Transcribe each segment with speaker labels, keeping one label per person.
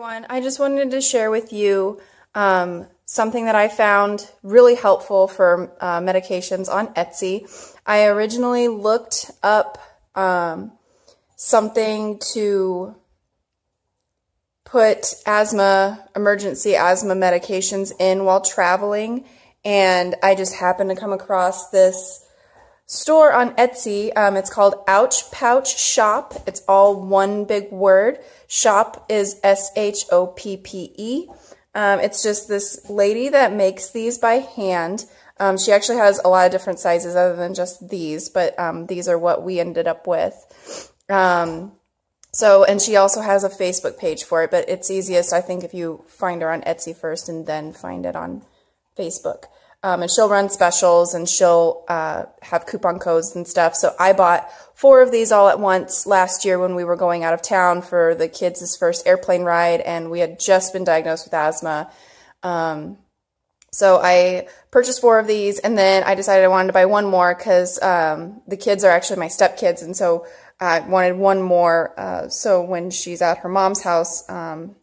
Speaker 1: everyone. I just wanted to share with you um, something that I found really helpful for uh, medications on Etsy. I originally looked up um, something to put asthma, emergency asthma medications in while traveling, and I just happened to come across this store on Etsy. Um, it's called Ouch Pouch Shop. It's all one big word. Shop is S H O P P E. Um, it's just this lady that makes these by hand. Um, she actually has a lot of different sizes other than just these, but um, these are what we ended up with. Um, so, and she also has a Facebook page for it, but it's easiest, I think, if you find her on Etsy first and then find it on Facebook. Um, and she'll run specials and she'll uh, have coupon codes and stuff. So I bought four of these all at once last year when we were going out of town for the kids' first airplane ride, and we had just been diagnosed with asthma. Um, so I purchased four of these, and then I decided I wanted to buy one more because um, the kids are actually my stepkids, and so I wanted one more. Uh, so when she's at her mom's house um,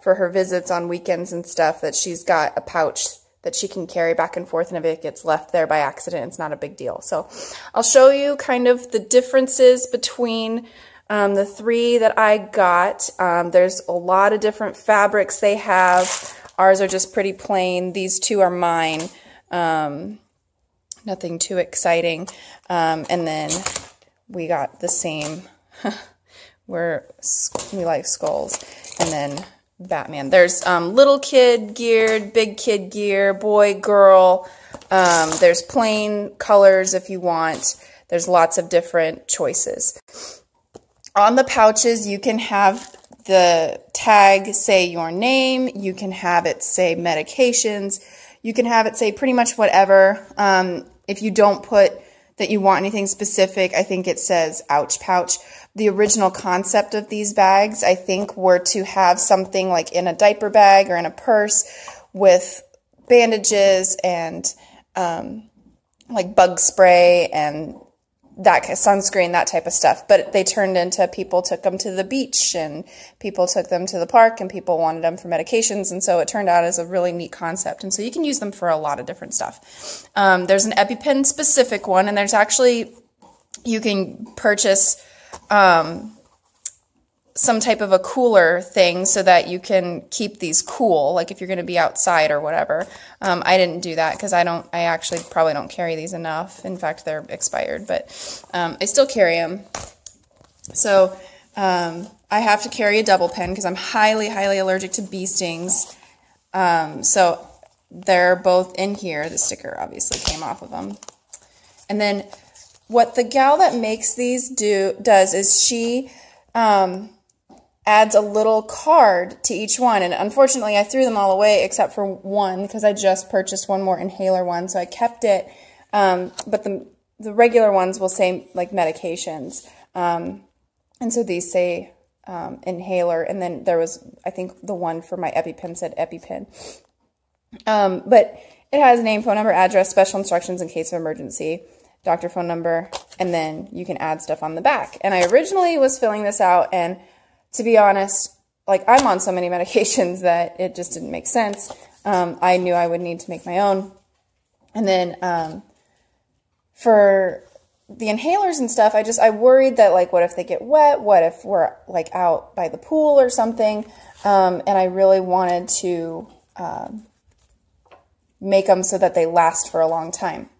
Speaker 1: for her visits on weekends and stuff, that she's got a pouch that she can carry back and forth, and if it gets left there by accident, it's not a big deal. So I'll show you kind of the differences between um, the three that I got. Um, there's a lot of different fabrics they have. Ours are just pretty plain. These two are mine. Um, nothing too exciting. Um, and then we got the same. We're, we like skulls. And then Batman. There's um, little kid geared, big kid gear, boy, girl. Um, there's plain colors if you want. There's lots of different choices. On the pouches, you can have the tag say your name. You can have it say medications. You can have it say pretty much whatever. Um, if you don't put that you want anything specific, I think it says ouch pouch. The original concept of these bags, I think, were to have something like in a diaper bag or in a purse with bandages and um, like bug spray and that sunscreen, that type of stuff. But they turned into people took them to the beach and people took them to the park and people wanted them for medications. And so it turned out as a really neat concept. And so you can use them for a lot of different stuff. Um, there's an EpiPen specific one, and there's actually, you can purchase um, some type of a cooler thing so that you can keep these cool, like if you're going to be outside or whatever. Um, I didn't do that because I don't, I actually probably don't carry these enough. In fact, they're expired, but um, I still carry them. So um, I have to carry a double pen because I'm highly, highly allergic to bee stings. Um, so they're both in here. The sticker obviously came off of them. And then what the gal that makes these do does is she um, adds a little card to each one. And unfortunately, I threw them all away except for one because I just purchased one more inhaler one, so I kept it. Um, but the the regular ones will say like medications, um, and so these say um, inhaler. And then there was I think the one for my EpiPen said EpiPen. Um, but it has name, phone number, address, special instructions in case of emergency doctor phone number, and then you can add stuff on the back. And I originally was filling this out, and to be honest, like I'm on so many medications that it just didn't make sense. Um, I knew I would need to make my own. And then um, for the inhalers and stuff, I just I worried that like what if they get wet? What if we're like out by the pool or something? Um, and I really wanted to um, make them so that they last for a long time.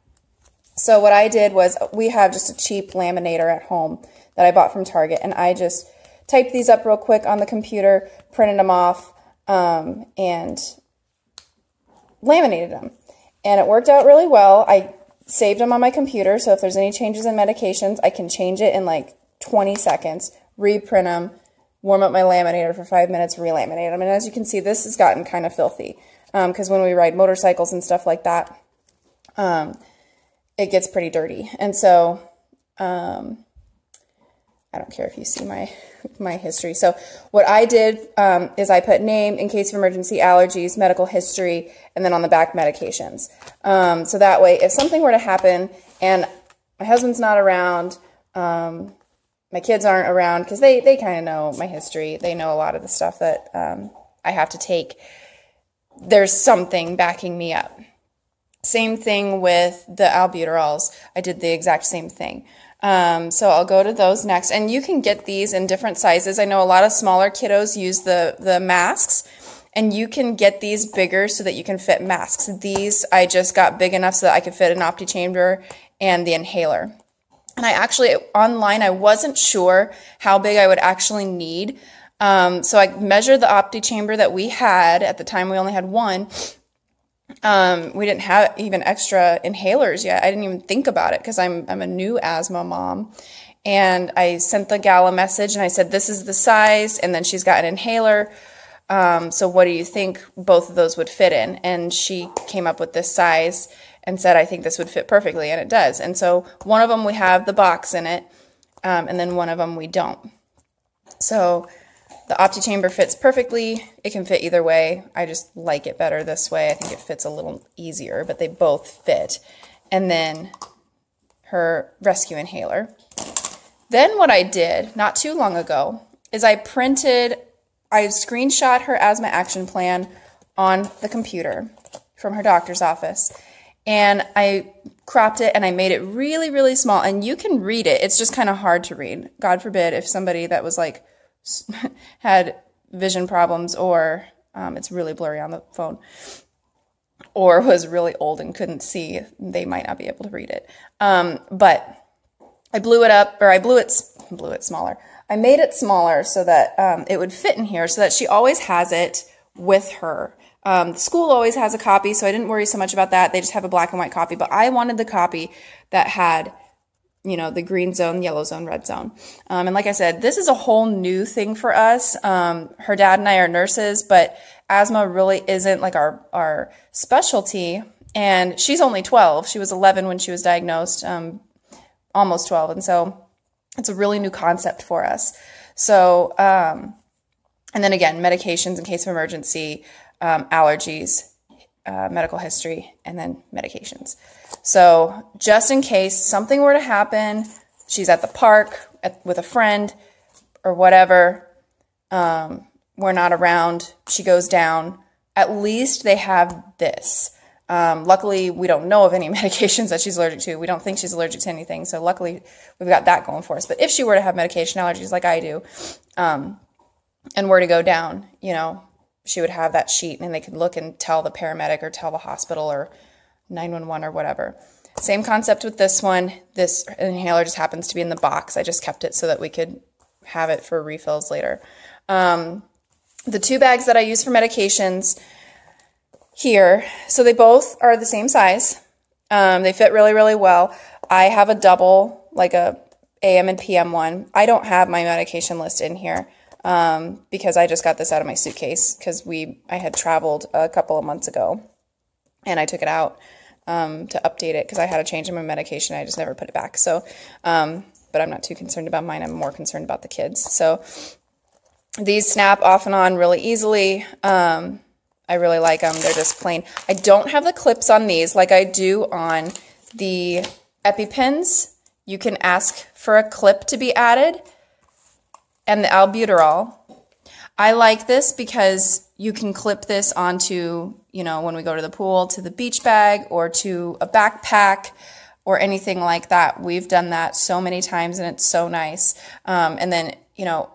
Speaker 1: So what I did was we have just a cheap laminator at home that I bought from Target, and I just typed these up real quick on the computer, printed them off, um, and laminated them. And it worked out really well. I saved them on my computer, so if there's any changes in medications, I can change it in like 20 seconds, reprint them, warm up my laminator for five minutes, relaminate them. And as you can see, this has gotten kind of filthy because um, when we ride motorcycles and stuff like that, um, it gets pretty dirty. And so, um, I don't care if you see my my history. So what I did um, is I put name in case of emergency allergies, medical history, and then on the back medications. Um, so that way, if something were to happen and my husband's not around, um, my kids aren't around because they, they kind of know my history. They know a lot of the stuff that um, I have to take. There's something backing me up. Same thing with the albuterols. I did the exact same thing. Um, so I'll go to those next. And you can get these in different sizes. I know a lot of smaller kiddos use the, the masks. And you can get these bigger so that you can fit masks. These I just got big enough so that I could fit an opti chamber and the inhaler. And I actually, online, I wasn't sure how big I would actually need. Um, so I measured the opti chamber that we had. At the time, we only had one. Um, we didn't have even extra inhalers yet. I didn't even think about it because I'm, I'm a new asthma mom. And I sent the gal a message and I said, This is the size. And then she's got an inhaler. Um, so what do you think both of those would fit in? And she came up with this size and said, I think this would fit perfectly. And it does. And so one of them we have the box in it, um, and then one of them we don't. So the Opti chamber fits perfectly. It can fit either way. I just like it better this way. I think it fits a little easier, but they both fit. And then her rescue inhaler. Then what I did not too long ago is I printed, I screenshot her asthma action plan on the computer from her doctor's office. And I cropped it and I made it really, really small. And you can read it. It's just kind of hard to read. God forbid if somebody that was like had vision problems or um, it's really blurry on the phone or was really old and couldn't see, they might not be able to read it. Um, but I blew it up, or I blew it, blew it smaller. I made it smaller so that um, it would fit in here, so that she always has it with her. Um, the school always has a copy, so I didn't worry so much about that. They just have a black and white copy, but I wanted the copy that had you know, the green zone, yellow zone, red zone. Um, and like I said, this is a whole new thing for us. Um, her dad and I are nurses, but asthma really isn't like our, our specialty. And she's only 12. She was 11 when she was diagnosed, um, almost 12. And so it's a really new concept for us. So, um, and then again, medications in case of emergency, um, allergies, uh, medical history, and then medications. So, just in case something were to happen, she's at the park at, with a friend or whatever, um, we're not around, she goes down, at least they have this. Um, luckily, we don't know of any medications that she's allergic to. We don't think she's allergic to anything. So, luckily, we've got that going for us. But if she were to have medication allergies like I do, um, and were to go down, you know, she would have that sheet and they could look and tell the paramedic or tell the hospital or 911 or whatever. Same concept with this one. This inhaler just happens to be in the box. I just kept it so that we could have it for refills later. Um, the two bags that I use for medications here, so they both are the same size. Um, they fit really, really well. I have a double, like a AM and PM one. I don't have my medication list in here um, because I just got this out of my suitcase because we I had traveled a couple of months ago and I took it out um, to update it because I had a change in my medication. I just never put it back. So, um, but I'm not too concerned about mine. I'm more concerned about the kids. So these snap off and on really easily. Um, I really like them. They're just plain. I don't have the clips on these like I do on the EpiPens. You can ask for a clip to be added and the albuterol. I like this because you can clip this onto, you know, when we go to the pool, to the beach bag or to a backpack or anything like that. We've done that so many times and it's so nice. Um, and then, you know,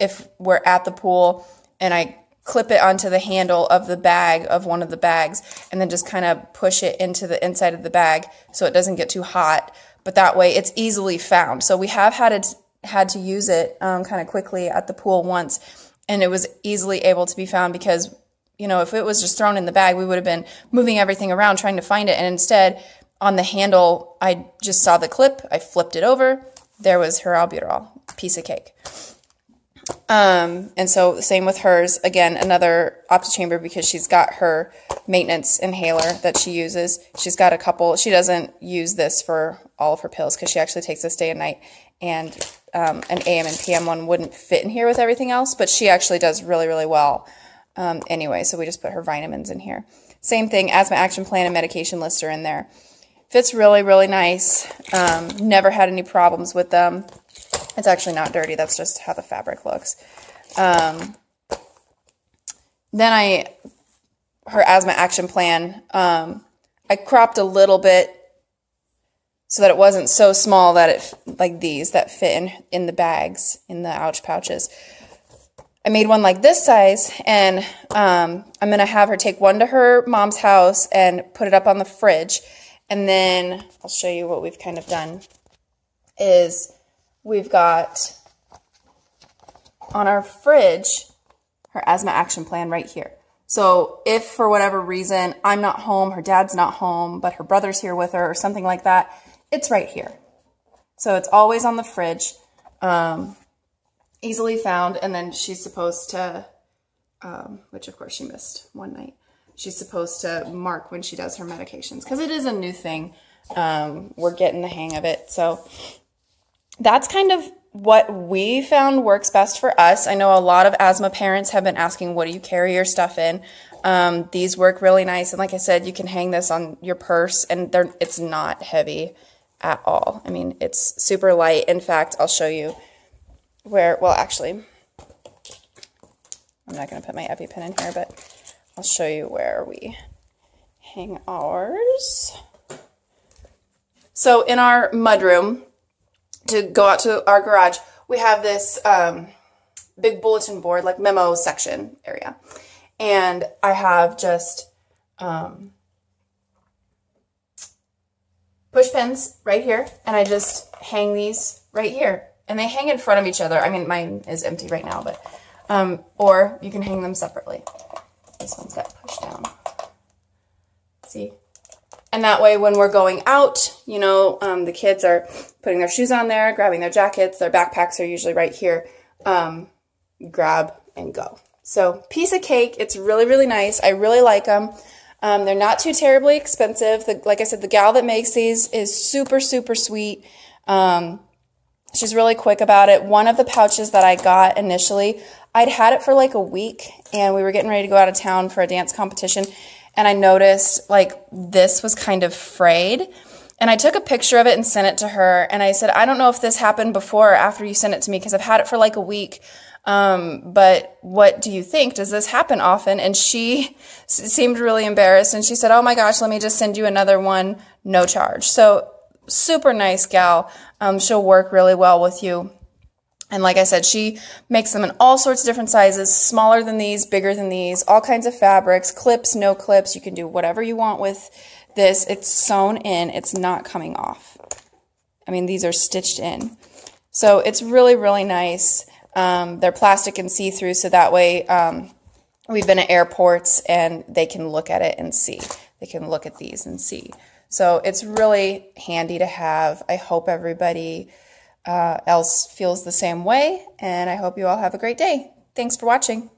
Speaker 1: if we're at the pool and I clip it onto the handle of the bag of one of the bags and then just kind of push it into the inside of the bag so it doesn't get too hot but that way it's easily found so we have had it had to use it um, kind of quickly at the pool once, and it was easily able to be found because, you know, if it was just thrown in the bag, we would have been moving everything around trying to find it. And instead, on the handle, I just saw the clip, I flipped it over, there was her albuterol, piece of cake. Um, and so same with hers. Again, another opti chamber because she's got her maintenance inhaler that she uses. She's got a couple. She doesn't use this for all of her pills because she actually takes this day and night. And um, an AM and PM one wouldn't fit in here with everything else, but she actually does really, really well um, anyway. So we just put her vitamins in here. Same thing, asthma action plan and medication list are in there. Fits really, really nice. Um, never had any problems with them. It's actually not dirty. That's just how the fabric looks. Um, then I, her asthma action plan, um, I cropped a little bit so that it wasn't so small that it, like these, that fit in, in the bags, in the ouch pouches. I made one like this size, and um, I'm to have her take one to her mom's house and put it up on the fridge. And then I'll show you what we've kind of done is we've got on our fridge her asthma action plan right here. So if for whatever reason I'm not home, her dad's not home, but her brother's here with her or something like that, it's right here. So it's always on the fridge, um, easily found. And then she's supposed to, um, which of course she missed one night, she's supposed to mark when she does her medications because it is a new thing. Um, we're getting the hang of it. So that's kind of what we found works best for us. I know a lot of asthma parents have been asking, what do you carry your stuff in? Um, these work really nice. And like I said, you can hang this on your purse and it's not heavy at all. I mean, it's super light. In fact, I'll show you where, well, actually, I'm not going to put my EpiPen in here, but I'll show you where we hang ours. So in our mudroom, to go out to our garage, we have this um, big bulletin board, like memo section area. And I have just um, push pins right here, and I just hang these right here. And they hang in front of each other. I mean, mine is empty right now, but, um, or you can hang them separately. This one's got pushed down. See? And that way, when we're going out, you know, um, the kids are putting their shoes on there, grabbing their jackets, their backpacks are usually right here. Um, grab and go. So, piece of cake. It's really, really nice. I really like them. Um, they're not too terribly expensive. The, like I said, the gal that makes these is super, super sweet. Um, she's really quick about it. One of the pouches that I got initially, I'd had it for like a week, and we were getting ready to go out of town for a dance competition and I noticed like this was kind of frayed. And I took a picture of it and sent it to her. And I said, I don't know if this happened before or after you sent it to me because I've had it for like a week. Um, but what do you think? Does this happen often? And she seemed really embarrassed and she said, Oh my gosh, let me just send you another one, no charge. So super nice gal. Um, she'll work really well with you. And like I said, she makes them in all sorts of different sizes, smaller than these, bigger than these, all kinds of fabrics, clips, no clips. You can do whatever you want with this. It's sewn in. It's not coming off. I mean, these are stitched in. So it's really, really nice. Um, they're plastic and see-through, so that way um, we've been at airports and they can look at it and see. They can look at these and see. So it's really handy to have. I hope everybody uh, else feels the same way. And I hope you all have a great day. Thanks for watching.